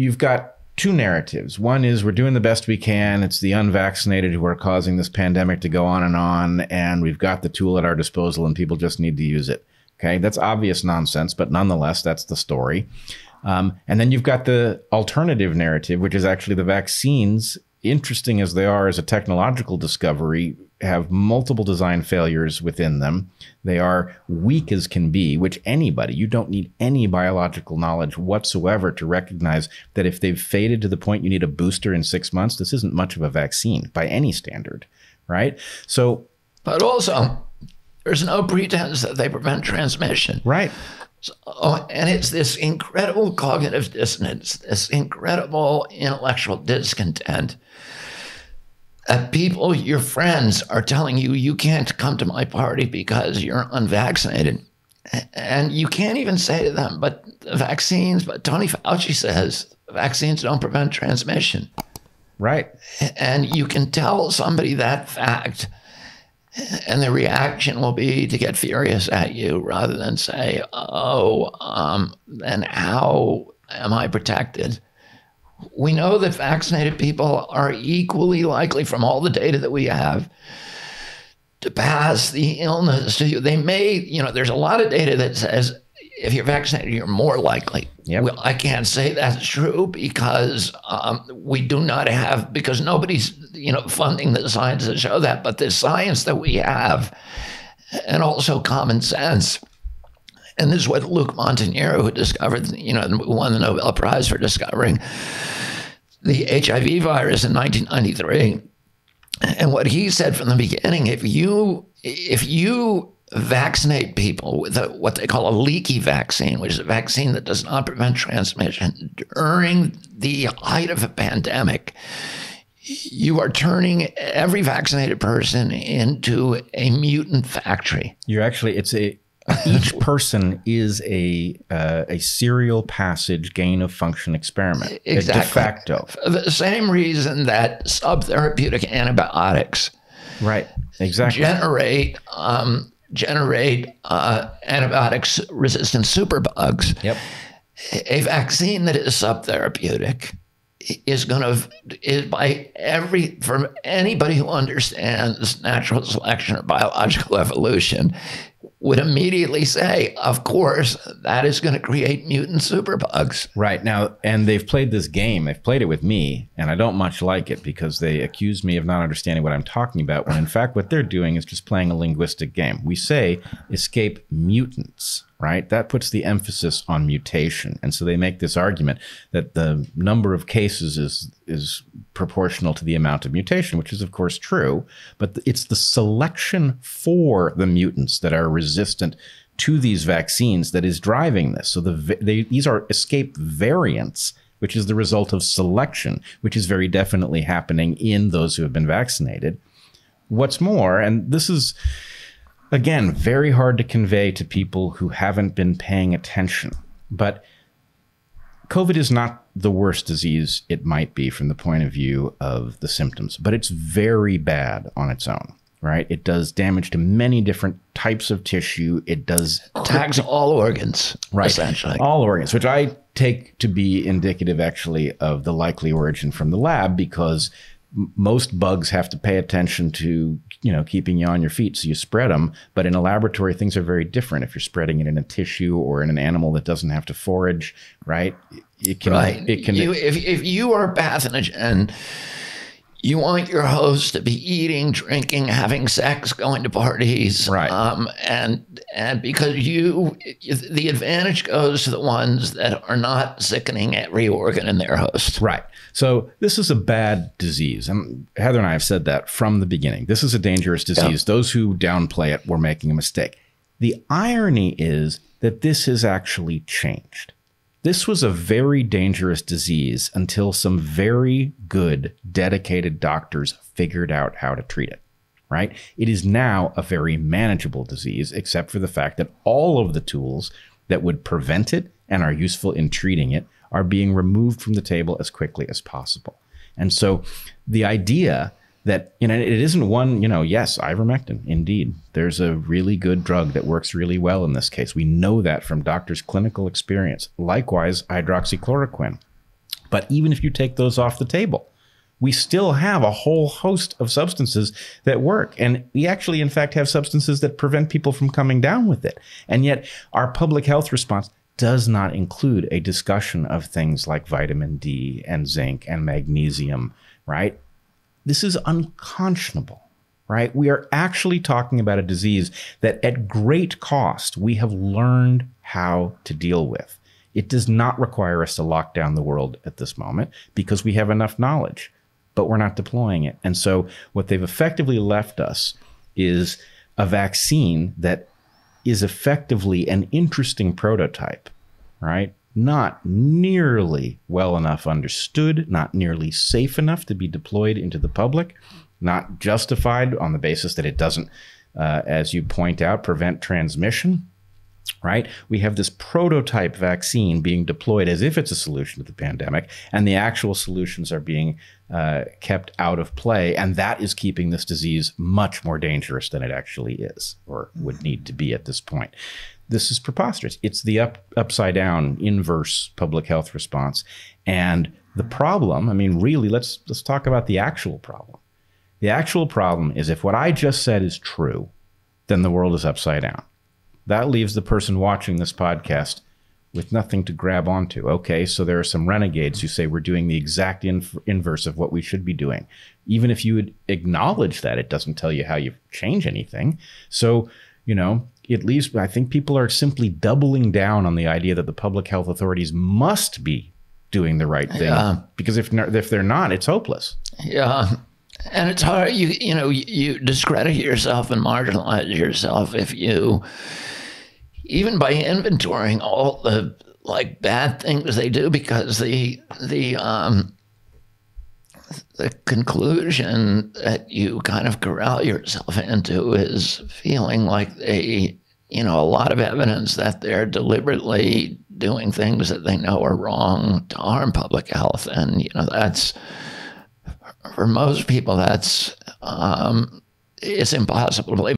you've got two narratives. One is we're doing the best we can. It's the unvaccinated who are causing this pandemic to go on and on, and we've got the tool at our disposal, and people just need to use it. Okay, that's obvious nonsense, but nonetheless, that's the story. Um, and then you've got the alternative narrative, which is actually the vaccines, interesting as they are as a technological discovery, have multiple design failures within them. They are weak as can be, which anybody, you don't need any biological knowledge whatsoever to recognize that if they've faded to the point you need a booster in six months, this isn't much of a vaccine by any standard, right? So, but also, there's no pretense that they prevent transmission. Right. So, oh, and it's this incredible cognitive dissonance, this incredible intellectual discontent that people, your friends, are telling you you can't come to my party because you're unvaccinated. And you can't even say to them, but the vaccines, but Tony Fauci says vaccines don't prevent transmission. Right. And you can tell somebody that fact, and the reaction will be to get furious at you rather than say, oh, um, then how am I protected? We know that vaccinated people are equally likely, from all the data that we have, to pass the illness to you. They may, you know, there's a lot of data that says if you're vaccinated, you're more likely. Yep. Well, I can't say that's true because um, we do not have, because nobody's, you know, funding the science to show that. But the science that we have, and also common sense, and this is what Luc Montagnier, who discovered, you know, won the Nobel Prize for discovering the HIV virus in 1993. And what he said from the beginning, if you if you vaccinate people with a, what they call a leaky vaccine, which is a vaccine that does not prevent transmission during the height of a pandemic, you are turning every vaccinated person into a mutant factory. You're actually it's a each person is a uh, a serial passage gain of function experiment. Exactly. De facto. For the same reason that subtherapeutic antibiotics right exactly generate um, generate uh, antibiotics resistant superbugs. Yep. A vaccine that is subtherapeutic is going to is by every for anybody who understands natural selection or biological evolution would immediately say, of course, that is going to create mutant superbugs. Right. Now, and they've played this game. They've played it with me, and I don't much like it because they accuse me of not understanding what I'm talking about, when in fact, what they're doing is just playing a linguistic game. We say escape mutants right? That puts the emphasis on mutation. And so they make this argument that the number of cases is is proportional to the amount of mutation, which is of course true, but it's the selection for the mutants that are resistant to these vaccines that is driving this. So the they, these are escape variants which is the result of selection, which is very definitely happening in those who have been vaccinated. What's more, and this is again, very hard to convey to people who haven't been paying attention. But COVID is not the worst disease it might be from the point of view of the symptoms, but it's very bad on its own, right? It does damage to many different types of tissue. It does attacks all organs, right? Essentially, all organs, which I take to be indicative actually of the likely origin from the lab because most bugs have to pay attention to you know keeping you on your feet so you spread them but in a laboratory things are very different if you're spreading it in a tissue or in an animal that doesn't have to forage right it can right. it can you, if, if you are a pathogen you want your host to be eating, drinking, having sex, going to parties, right? Um, and and because you, the advantage goes to the ones that are not sickening every organ in their host, right? So this is a bad disease, and Heather and I have said that from the beginning. This is a dangerous disease. Yep. Those who downplay it were making a mistake. The irony is that this has actually changed. This was a very dangerous disease until some very good, dedicated doctors figured out how to treat it, right? It is now a very manageable disease, except for the fact that all of the tools that would prevent it and are useful in treating it are being removed from the table as quickly as possible. And so the idea that you know it isn't one you know yes ivermectin indeed there's a really good drug that works really well in this case we know that from doctors clinical experience likewise hydroxychloroquine But even if you take those off the table, we still have a whole host of substances that work. And we actually, in fact, have substances that prevent people from coming down with it. And yet, our public health response does not include a discussion of things like vitamin D and zinc and magnesium, right? This is unconscionable, right? We are actually talking about a disease that at great cost we have learned how to deal with. It does not require us to lock down the world at this moment because we have enough knowledge, but we're not deploying it. And so what they've effectively left us is a vaccine that is effectively an interesting prototype, right? Not nearly well enough understood, not nearly safe enough to be deployed into the public, not justified on the basis that it doesn't, uh, as you point out, prevent transmission right? We have this prototype vaccine being deployed as if it's a solution to the pandemic, and the actual solutions are being uh, kept out of play. And that is keeping this disease much more dangerous than it actually is or would need to be at this point. This is preposterous. It's the up, upside down, inverse public health response. And the problem, I mean, really, let's let's talk about the actual problem. The actual problem is if what I just said is true, then the world is upside down that leaves the person watching this podcast with nothing to grab onto. Okay, so there are some renegades who say we're doing the exact inf- inverse of what we should be doing. Even if you would acknowledge that, it doesn't tell you how you change anything. So, you know, it leaves, I think people are simply doubling down on the idea that the public health authorities must be doing the right thing. Yeah. Because if, if they're not, it's hopeless. Yeah. And it's hard, you, you know, you discredit yourself and marginalize yourself if you even by inventorying all the like bad things they do because the the um the conclusion that you kind of corral yourself into is feeling like they you know a lot of evidence that they're deliberately doing things that they know are wrong to harm public health. And you know that's for most people that's um, it's impossible to believe